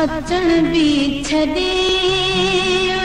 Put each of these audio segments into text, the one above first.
اچڻ به ڇڏي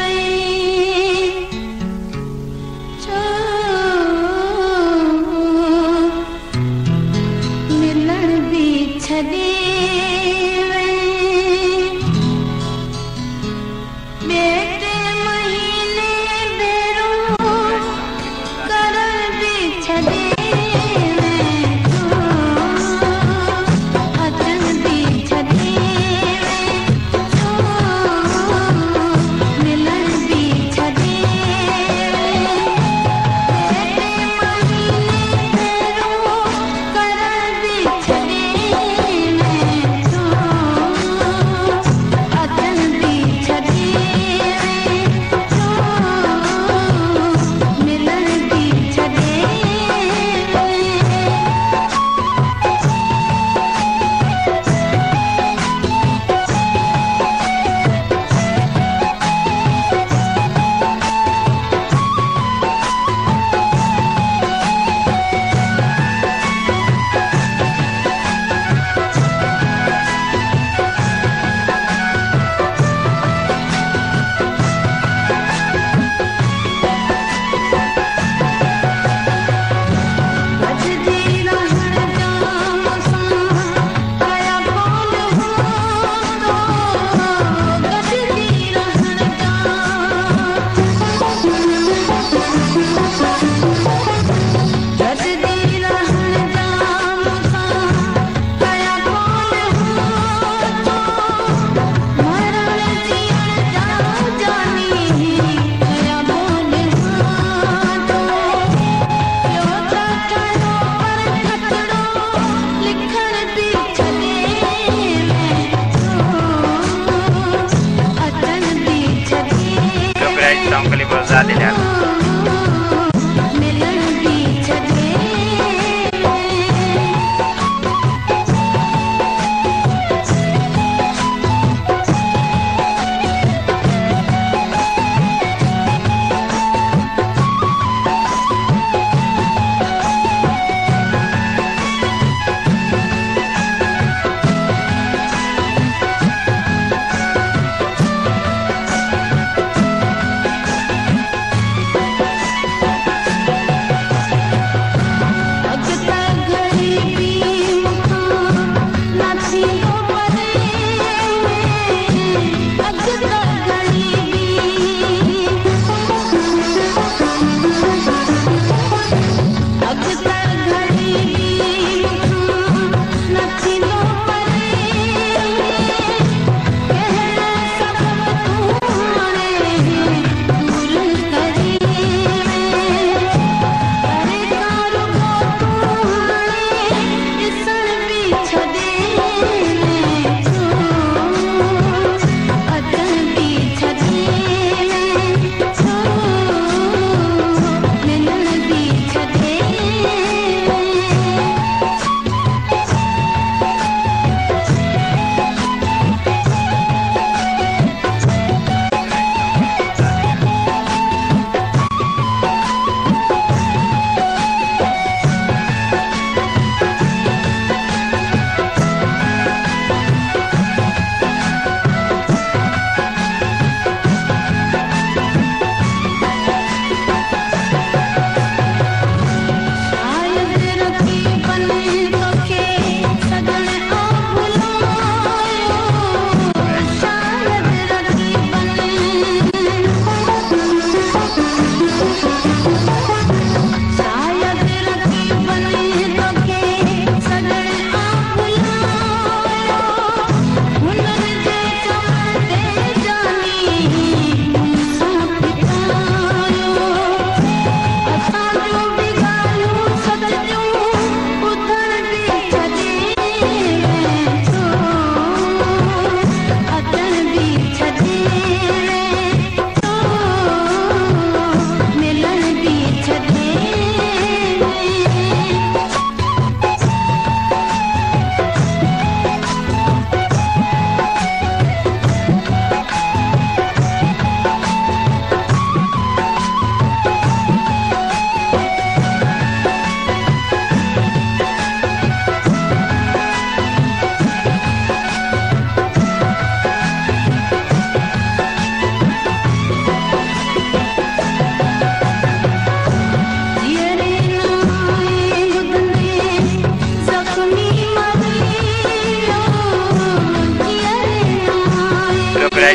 ङ्गा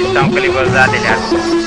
estão um perigoso lá.